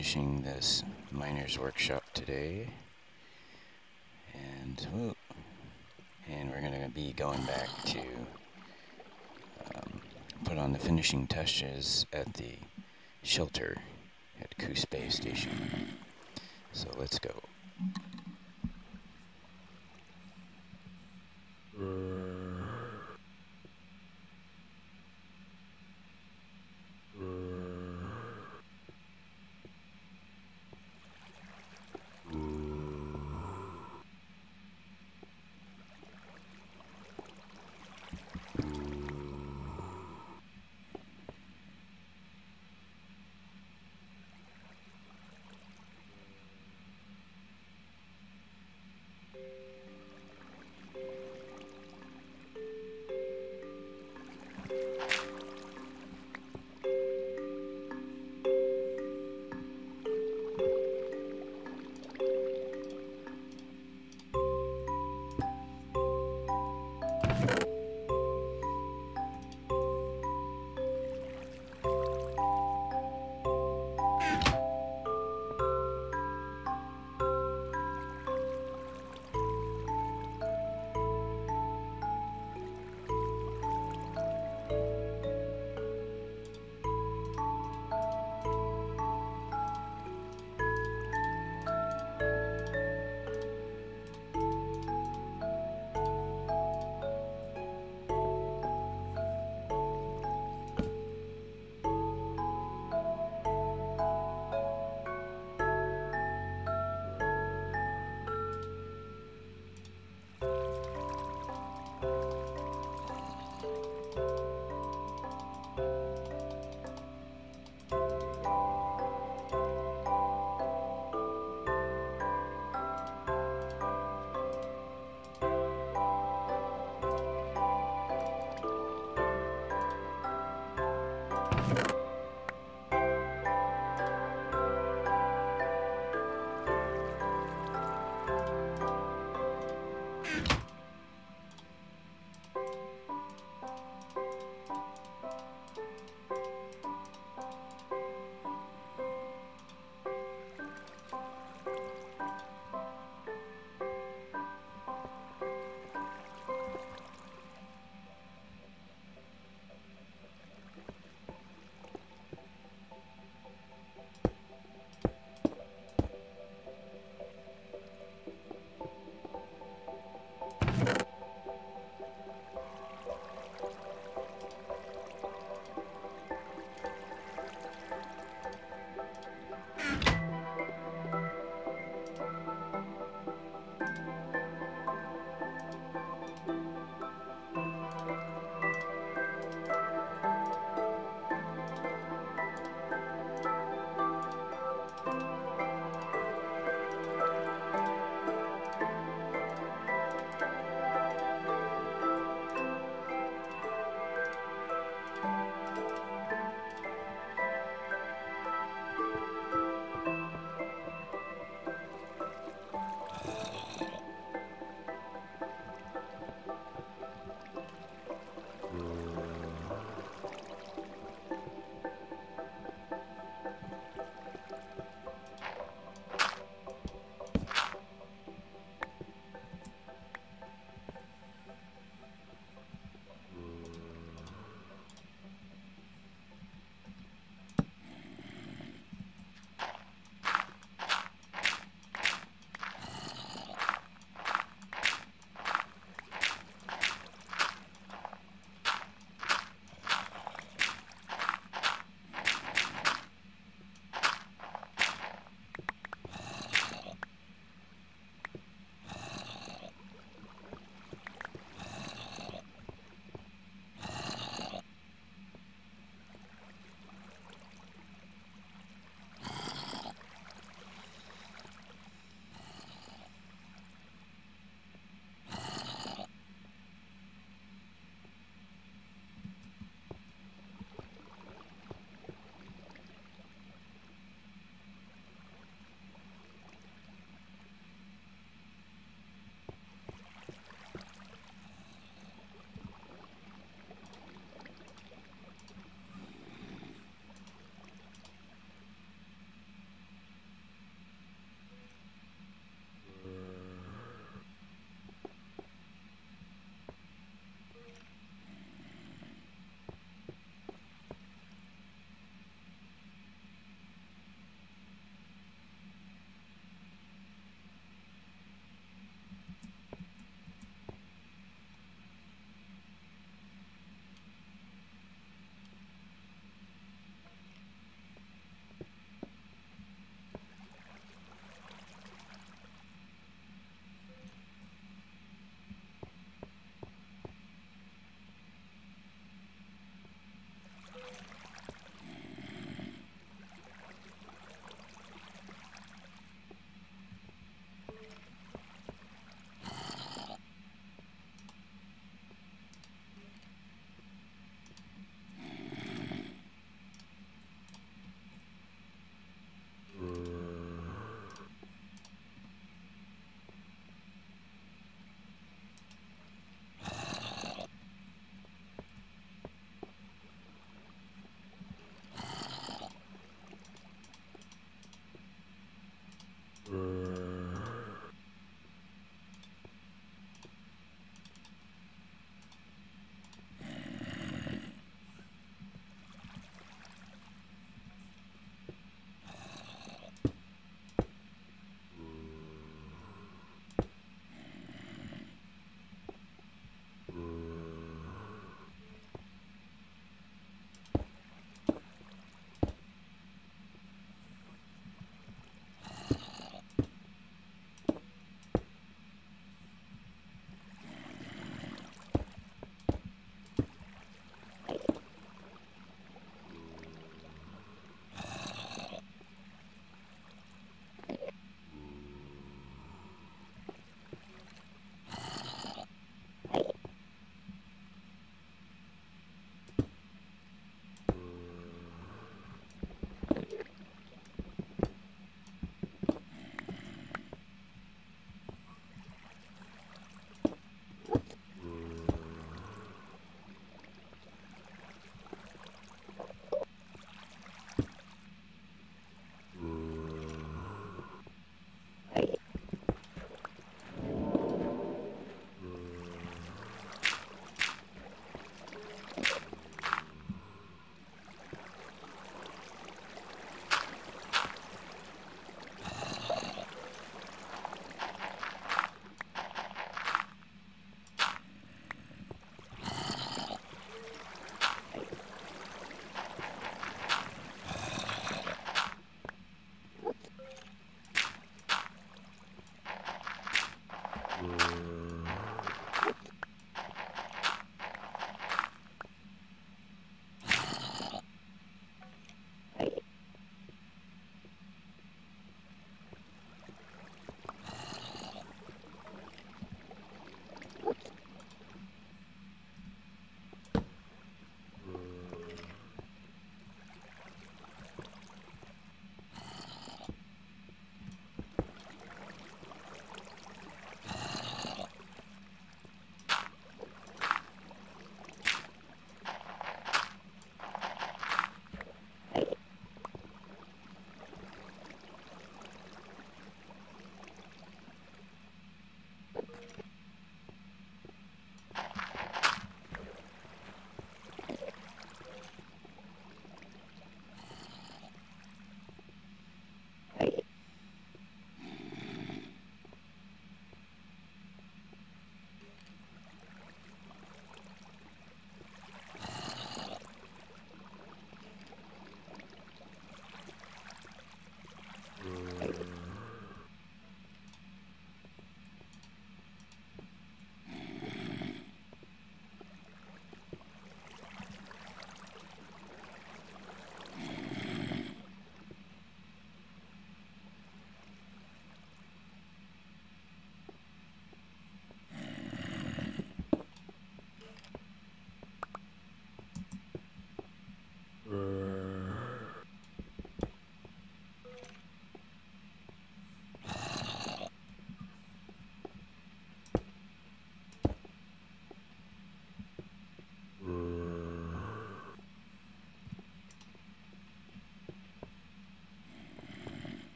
finishing this miner's workshop today. And, whoop, and we're going to be going back to um, put on the finishing touches at the shelter at Coos Bay Station. So let's go.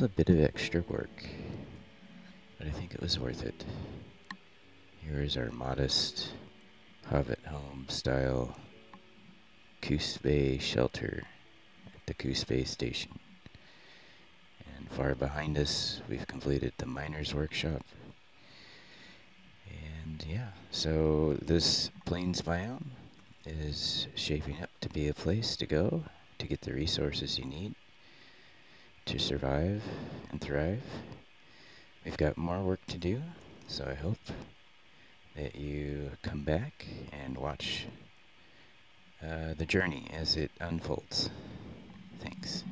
Was a bit of extra work, but I think it was worth it. Here is our modest Hobbit home style Coos Bay shelter at the Coos Bay station. And far behind us, we've completed the miner's workshop. And yeah, so this plains biome is shaping up to be a place to go to get the resources you need to survive and thrive. We've got more work to do, so I hope that you come back and watch uh, the journey as it unfolds. Thanks.